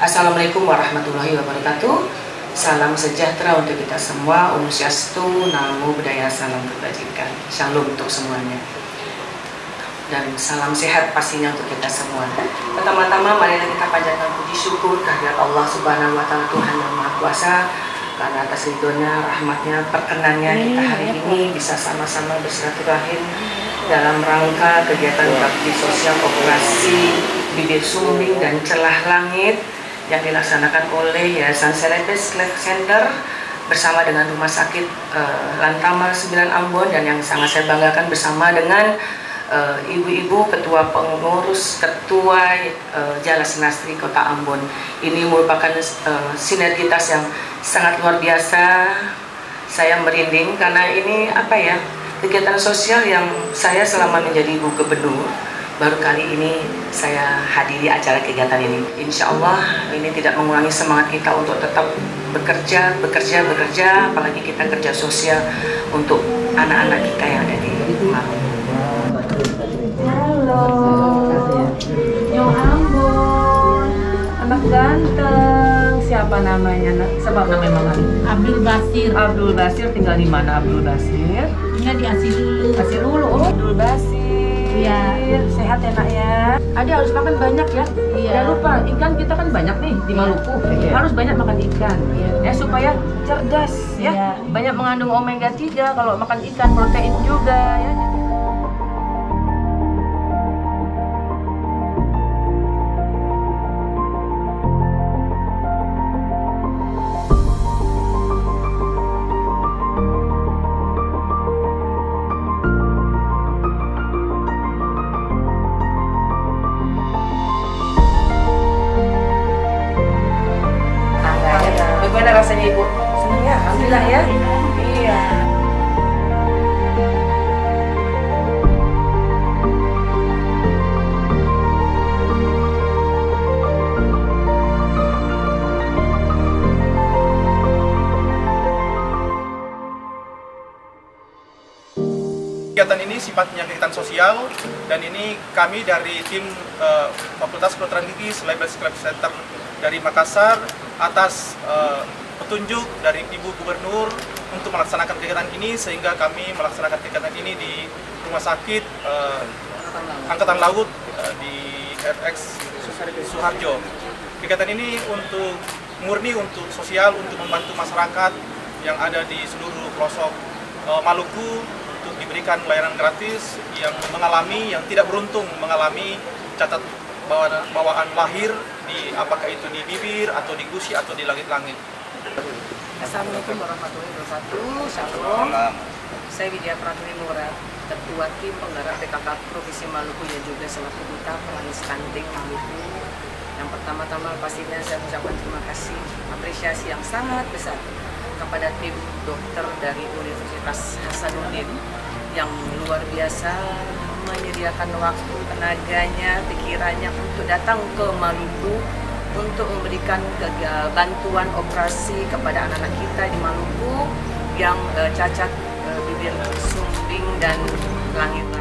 Assalamualaikum warahmatullahi wabarakatuh. Salam sejahtera untuk kita semua. Om Swastiastu, Namo Buddhaya, salam kebajikan. Shalom untuk semuanya. Dan salam sehat pastinya untuk kita semua. Pertama-tama marilah kita panjatkan puji syukur kehadirat Allah Subhanahu wa taala Tuhan yang Maha Kuasa karena atas ridhonya, rahmatnya, perkenannya kita hari ini bisa sama-sama bersilaturahim dalam rangka kegiatan bakti sosial operasi bibir sumbing dan celah langit yang dilaksanakan oleh Yayasan Celebes Life Center bersama dengan Rumah Sakit uh, Lantamal 9 Ambon dan yang sangat saya banggakan bersama dengan ibu-ibu uh, ketua pengurus ketua uh, Jala Senastri Kota Ambon. Ini merupakan uh, sinergitas yang sangat luar biasa. Saya merinding karena ini apa ya kegiatan sosial yang saya selama menjadi ibu gubernur baru kali ini saya hadiri acara kegiatan ini. Insya Allah ini tidak mengurangi semangat kita untuk tetap bekerja, bekerja, bekerja, apalagi kita kerja sosial untuk anak-anak kita yang ada di Maluku. Halo, Nyong Ambon, anak ganteng. Siapa namanya? Sebab namanya Mama? Abdul Basir. Abdul Basir tinggal di mana Abdul Basir? Tinggal di Asilulu. Asilulu. Oh, Abdul Basir. Iya. Sehat ya nak ya. Ada harus makan banyak ya. Iya. Jangan lupa ikan kita kan banyak nih di Maluku. Iya. Harus banyak makan ikan. Iya. Ya supaya cerdas ya. Iya. Banyak mengandung omega 3 kalau makan ikan, protein juga ya. Rasanya ibu? Senang ya, alhamdulillah ya. Iya. Kegiatan ini sifatnya kegiatan sosial dan ini kami dari tim uh, Fakultas Kedokteran Gigi Club Center dari Makassar atas uh, petunjuk dari Ibu Gubernur untuk melaksanakan kegiatan ini sehingga kami melaksanakan kegiatan ini di Rumah Sakit uh, Angkatan Laut uh, di RX Suharjo. Kegiatan ini untuk murni untuk sosial untuk membantu masyarakat yang ada di seluruh pelosok uh, Maluku untuk diberikan layanan gratis yang mengalami yang tidak beruntung mengalami catat bawaan, bawaan lahir di apakah itu di bibir atau di gusi atau di langit-langit. Assalamualaikum warahmatullahi wabarakatuh. Shalom. Saya Widya Pratwi Murad, Ketua Tim Penggarap PKK Provinsi Maluku yang juga selaku Duta Penangis Stunting Maluku. Yang pertama-tama pastinya saya mengucapkan terima kasih, apresiasi yang sangat besar kepada tim dokter dari Universitas Hasanuddin yang luar biasa menyediakan waktu, tenaganya, pikirannya untuk datang ke Maluku untuk memberikan bantuan operasi kepada anak-anak kita di Maluku yang uh, cacat uh, bibir sumbing dan langit